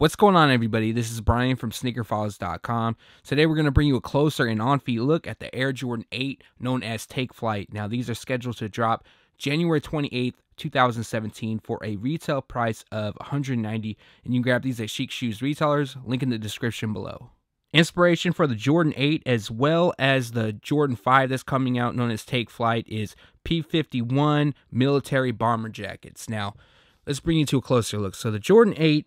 What's going on, everybody? This is Brian from sneakerfiles.com. Today, we're going to bring you a closer and on feet look at the Air Jordan 8, known as Take Flight. Now, these are scheduled to drop January 28th, 2017, for a retail price of 190 and you can grab these at Shiekh Shoes retailers. Link in the description below. Inspiration for the Jordan 8 as well as the Jordan 5 that's coming out, known as Take Flight, is P51 military bomber jackets. Now, let's bring you to a closer look. So, the Jordan 8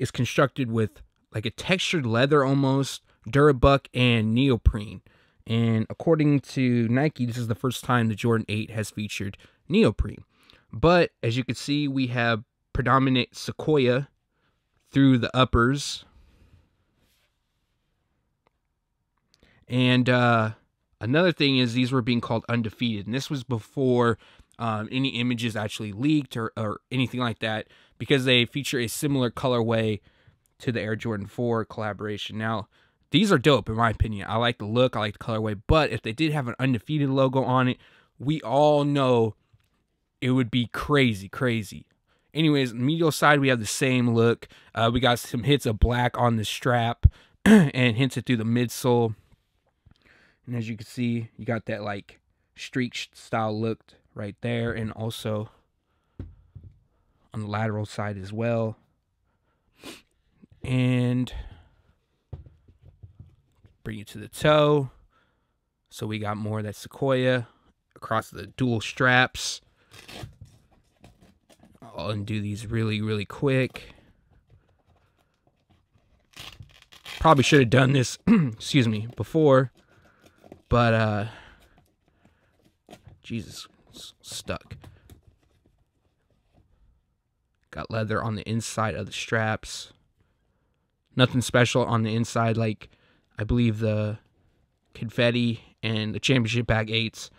is constructed with like a textured leather almost, Durabuck, and neoprene. And according to Nike, this is the first time the Jordan 8 has featured neoprene. But as you can see, we have predominant sequoia through the uppers. And uh, another thing is these were being called undefeated. And this was before um, any images actually leaked or, or anything like that because they feature a similar colorway to the Air Jordan 4 collaboration. Now, these are dope in my opinion. I like the look, I like the colorway, but if they did have an undefeated logo on it, we all know it would be crazy, crazy. Anyways, medial side, we have the same look. Uh, we got some hits of black on the strap and hints it through the midsole. And as you can see, you got that like streak style look right there and also on the lateral side as well. And bring you to the toe. So we got more of that Sequoia across the dual straps. I'll undo these really, really quick. Probably should have done this, excuse me, before. But, uh, Jesus, stuck. Got leather on the inside of the straps. Nothing special on the inside, like I believe the confetti and the championship bag eights.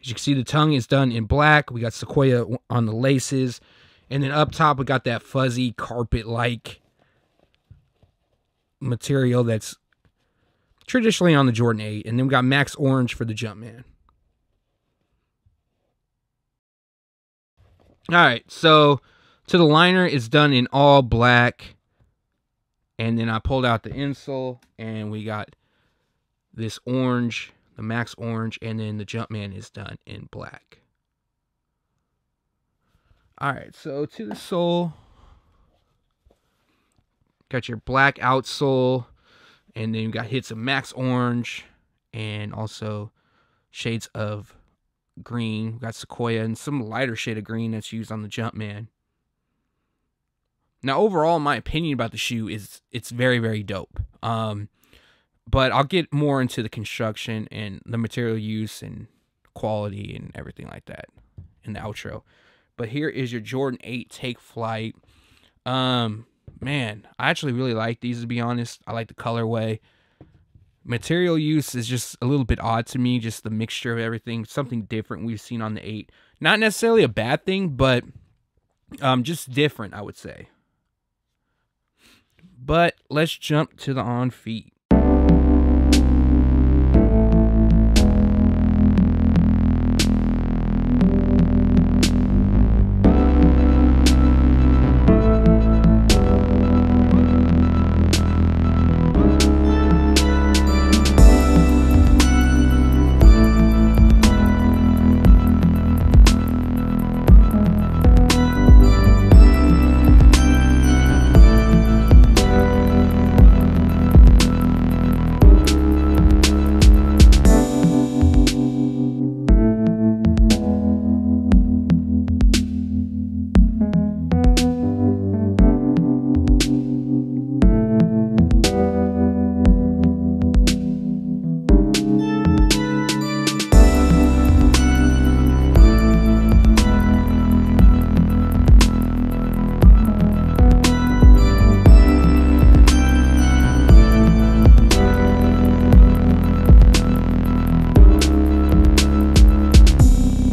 As you can see, the tongue is done in black. We got sequoia on the laces. And then up top, we got that fuzzy carpet like material that's traditionally on the Jordan 8. And then we got Max Orange for the Jumpman. All right, so to the liner, it's done in all black. And then I pulled out the insole, and we got this orange, the Max Orange, and then the Jumpman is done in black. All right, so to the sole, got your black outsole, and then you got hits of Max Orange, and also shades of green. We got Sequoia and some lighter shade of green that's used on the Jumpman. Now, overall, my opinion about the shoe is it's very, very dope. Um, but I'll get more into the construction and the material use and quality and everything like that in the outro. But here is your Jordan 8 Take Flight. Um, man, I actually really like these to be honest. I like the colorway. Material use is just a little bit odd to me, just the mixture of everything, something different we've seen on the 8. Not necessarily a bad thing, but um just different, I would say. But let's jump to the on feet.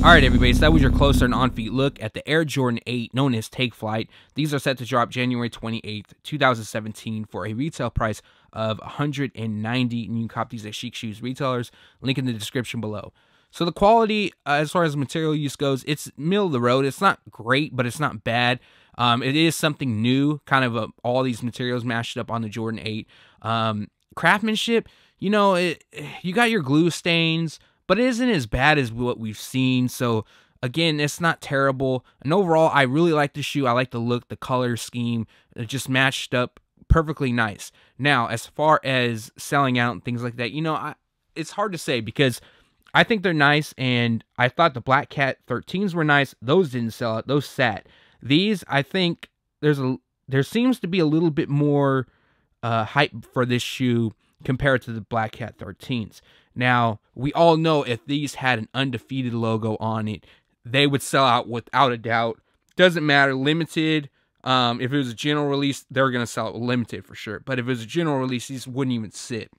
All right, everybody, so that was your closer and on feet look at the Air Jordan 8, known as Take Flight. These are set to drop January 28th, 2017, for a retail price of 190 and you can cop these at Shiekh Shoes retailers. Link in the description below. So the quality, uh, as far as material use goes, it's middle of the road. It's not great, but it's not bad. Um, it is something new, kind of a, all these materials mashed up on the Jordan 8. Um, craftsmanship, you know, it, you got your glue stains, but it isn't as bad as what we've seen. So again, it's not terrible. And overall, I really like the shoe. I like the look, the color scheme. It just matched up perfectly nice. Now, as far as selling out and things like that, you know, I, it's hard to say because I think they're nice, and I thought the Black Cat 13s were nice. Those didn't sell out; those sat. These, I think, there's a there seems to be a little bit more uh, hype for this shoe compared to the Black Cat 13s. Now, we all know if these had an undefeated logo on it, they would sell out without a doubt. Doesn't matter, limited. Um, if it was a general release, they're gonna sell it limited for sure. But if it was a general release, these wouldn't even sit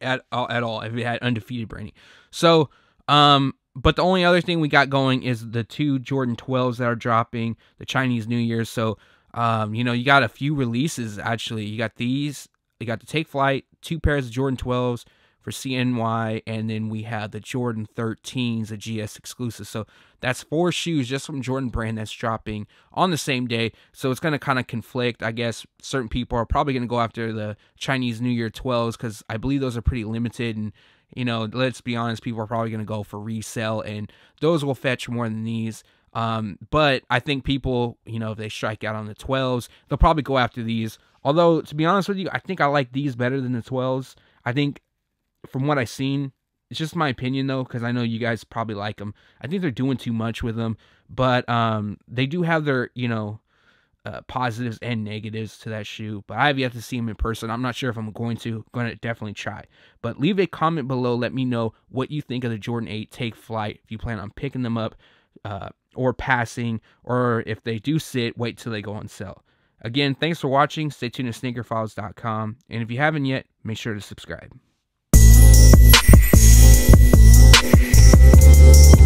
at at all if it had undefeated branding. So, um, but the only other thing we got going is the two Jordan 12s that are dropping the Chinese New Year. So, um, you know, you got a few releases actually. You got these, you got the Take Flight, two pairs of Jordan 12s for CNY, and then we have the Jordan 13s, a GS exclusive. So that's four shoes just from Jordan Brand that's dropping on the same day. So it's going to kind of conflict. I guess certain people are probably going to go after the Chinese New Year 12s because I believe those are pretty limited. And, you know, let's be honest, people are probably going to go for resale, and those will fetch more than these. Um, but I think people, you know, if they strike out on the 12s, they'll probably go after these. Although, to be honest with you, I think I like these better than the 12s. I think from what I've seen, it's just my opinion though, because I know you guys probably like them. I think they're doing too much with them, but um, they do have their you know uh, positives and negatives to that shoe. But I have yet to see them in person. I'm not sure if I'm going to. Going to definitely try. But leave a comment below. Let me know what you think of the Jordan 8 Take Flight. If you plan on picking them up uh, or passing, or if they do sit, wait till they go on sale. Again, thanks for watching. Stay tuned to sneakerfiles.com. And if you haven't yet, make sure to subscribe. Peace.